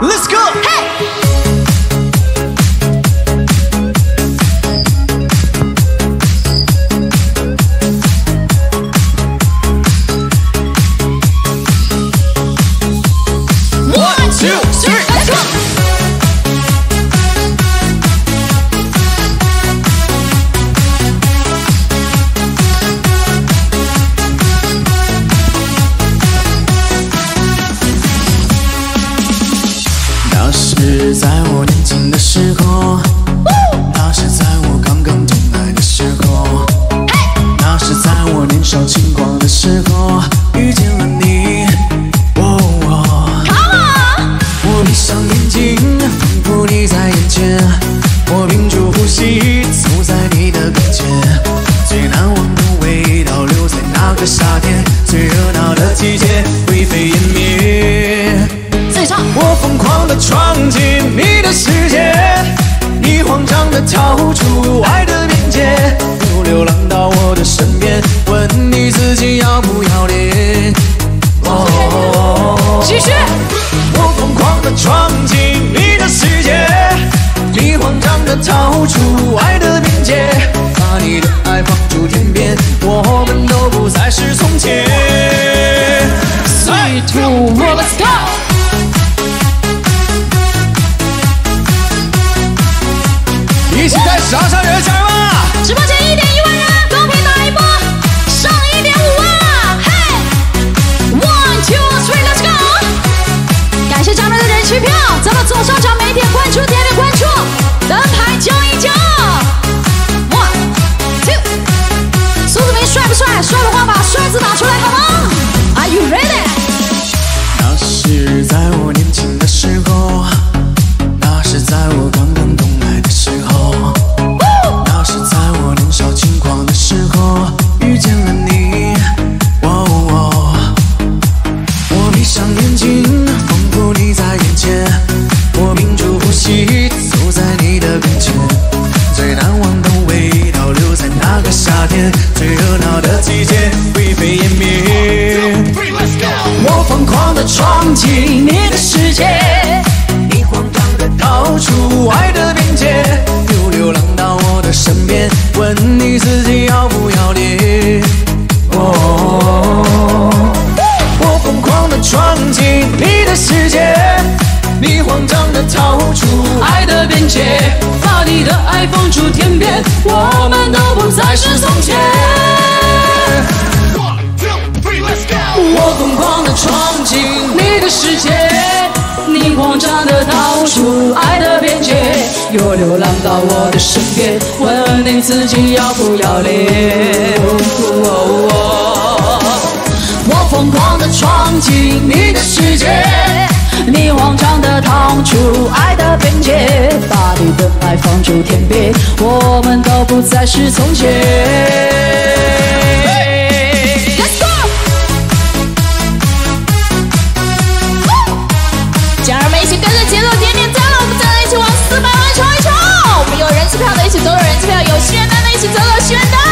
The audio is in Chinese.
Let's go! Hey! 是在我年轻的时候，那是在我刚刚恋爱的时候，那是在我年少轻狂的时候闯进你的世界，你慌张的逃出爱的边界，又流浪到我的身边，问你自己要不要脸。哦，继续。我疯狂的闯进你的世界，你慌张的逃出爱的边界，把你的爱放逐天边，我们都不再是从前。Three, two, one, let's go！一起那个夏天，最热闹的季节灰飞烟灭。我疯狂的闯进你的世界，你慌张的逃出爱的边界，又流浪到我的身边，问你自己要不要脸。我疯狂的闯进你的世界，你慌张的逃出爱的边界，把你的爱放逐天边，我们都不再是从前。我疯狂地闯进你的世界，你慌张地逃出爱的边界，又流浪到我的身边，问你自己要不要脸。我疯狂地闯进你的世界，你慌张的逃出爱的边界，把你的爱放逐天边，我们都不再是从前。Let's go！家人们一起跟着节奏点点赞了，我们再来一起往四百万冲一冲！我们有人气票的一起走，走人气票，有心愿单的一起走走心愿单。